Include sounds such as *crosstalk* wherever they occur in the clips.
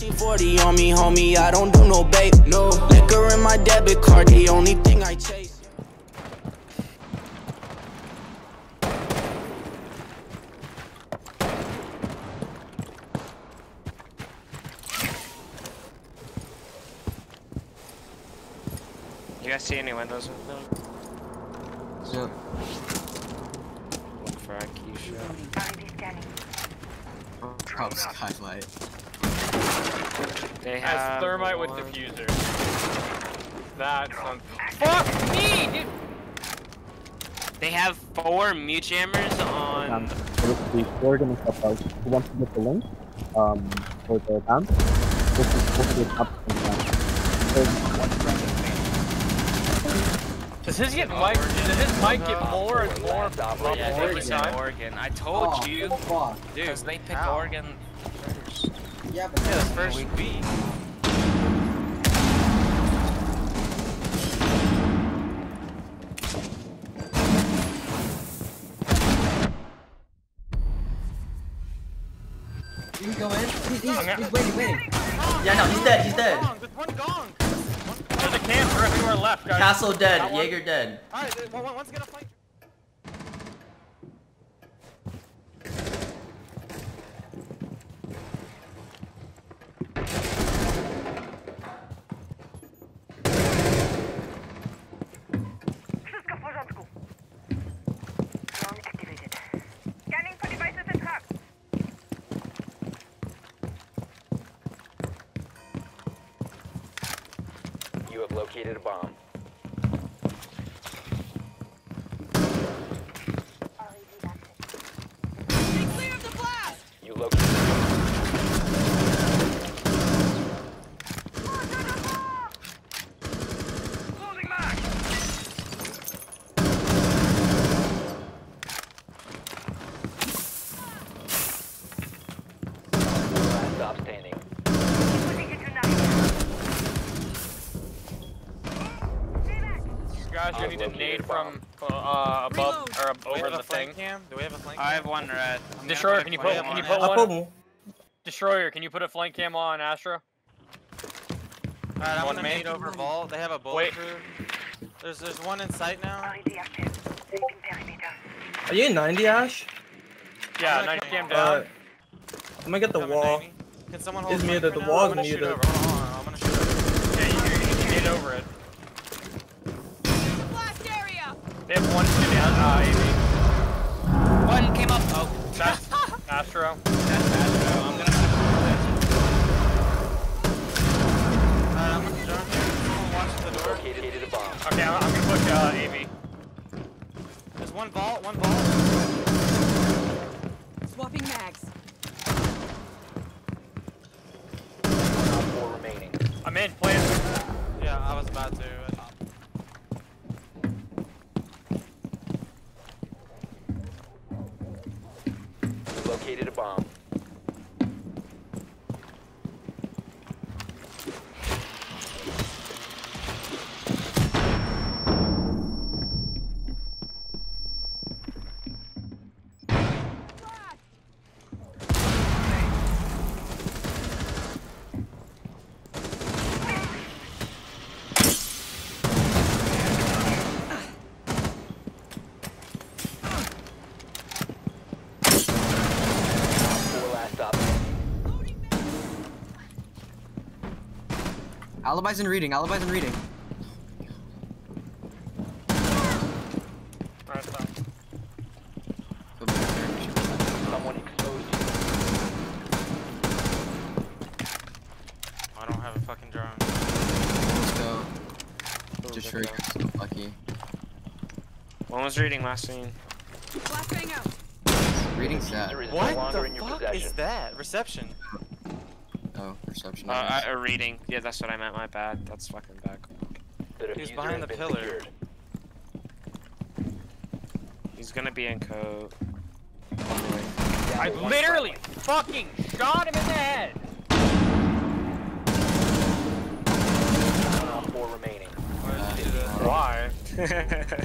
T40 on me, homie, I don't do no bait, no Liquor in my debit card, the only thing I chase You guys see any windows with them? Yeah. Look for Akeisha. Oh, skylight. They have Has thermite with one- diffuser. That's some. Fuck me, dude! They have four mute jammers on. Um, the Oregon and stuff out. Who wants to get the link? Um, for the camp? This is supposed to be up and down. Does his get mic? Does his mic get more and more up Yeah, every they said time? Oregon. I told you, fuck. dude. Because they picked? Oregon first. Yeah, but Yeah, the first week. you can go in. He's, oh, he's, gonna- he's waiting, waiting. Yeah, no, he's dead, he's dead. There's one gong. There's a camper everywhere left, guys. Castle dead, Jaeger dead. Alright, one, one, one's gonna flank. Wszystko w porządku. Drone activated. Scanning for devices and traps. You have located a bomb. Standing. Putting it to nothing. Guys, you need a nade from uh, above or ab- over the thing. cam? Do we have a flank Cam? I have one red. I'm Destroyer, can you put clam can you on put it. I'll one? put Destroyer, can you put a flank cam on Astro? Alright, I'm One gonna nade over vault. They have a Wait. bulletproof. There's there's one in sight now. Already active. Sweeping perimeter. Are you in 90, Ash? Yeah, gonna 90 cam down. Uh, I'm gonna get the Coming, wall. Can someone hold Is flank muted, the now? wall's I'm gonna shoot muted. over. Hold on, I'm gonna shoot over. yeah, you, you can nade over it. They have one two down. Uh, One came up. Oh, AV. That's Astro. that's Astro. I'm gonna. Alright, I'm gonna jump here. Someone watch the door. Located a bomb. Okay, I'm, I'm gonna push uh, AV. There's one vault, one vault. Swapping mags. Op four remaining. I'm in. Plant. Yeah, I was about to. You located a bomb. Alibis and reading, alibis and reading. Alright, stop. Go back there. Someone exposed you. I don't have a fucking drone. Let's go. Ooh, Just good sure you're so lucky. One was reading last scene. Flashbang out. Reading set. Diffuser is What no the fuck possession. is that? Reception. Oh, perception. Uh, I, a reading. Yeah, that's what I meant. My bad. That's fucking bad. The He behind the pillar. secured. He's gonna be in code. I literally fucking shot him in the head. One op four remaining. Uh, did you do that? Why?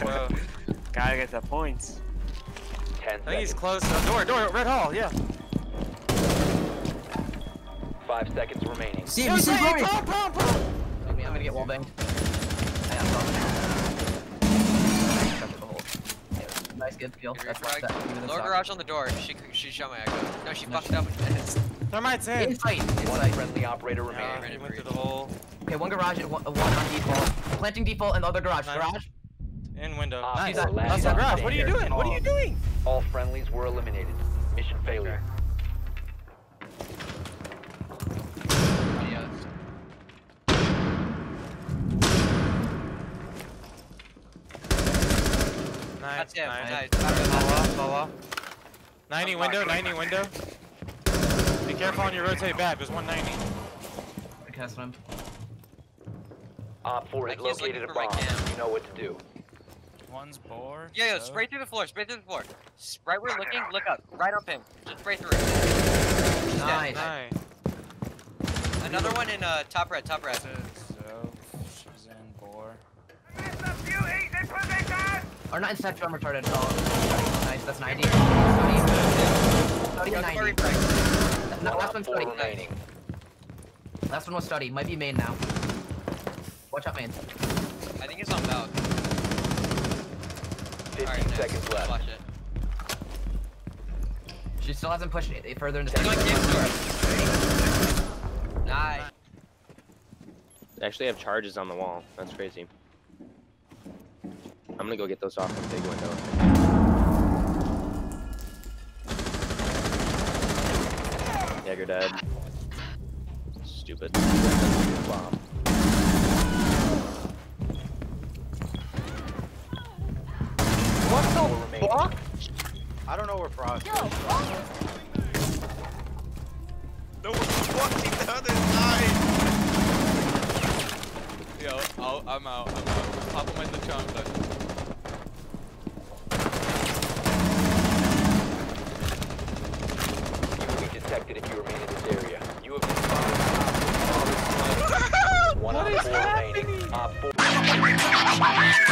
Whoa. *laughs* Gotta get the points. Ten I think he's close. Uh, door, door, red hall, yeah. Five Five seconds remaining. See him, see him, Rory! I'm gonna get wall banged. I am done. Nice, good kill. That's last set. Give me the Lower garage on the door. She she shot my echo. No, she No, fucked she- up. Thermite's in. Inside, One inside. friendly operator Yeah, remaining. he went through the hole. Okay, one garage and one, one on default. Planting default and the other garage. Nice. Garage. In window. Op Nice. That's our garage. What are you standing. doing? What are you doing? All friendlies were eliminated. Mission failure. Nice, That's him. nice. Nice. Low wall, low wall. 90 window, 90 window. Be careful on your rotate back. There's 190. I cast him. Op 4 has located a looking for bomb. You know what to do. One's bored. Yo, yo, so- spray through the floor. Spray through the floor. Right where you're looking, look up. Right on ping. Just spray through. She's. Nice. Nice. Another one in uh top red. Top red. So, she's in bore. Or not inside, I'm retarded. Oh, nice. That's 90. Study. Study Yo, and come 90. No, last op one 4 study. remaining. Last one was study. Might be main now. Watch out, main. I think it's on valve. 15 Alright, nice. seconds left. Watch it. She still hasn't pushed it further in the She's going study. cave door. Nice. They actually have charges on the wall. That's crazy. I'm gonna go get those off the big window. Yeah, you're dead. Stupid. Bomb. What the fuck? I don't know where Frost is. No one's watching the other side. Yo, I'll, I'm out. I'm out. Pop him in the trunk. detected if you remain in this area. You have been spotted. *laughs* One on four remaining. Op four. *laughs*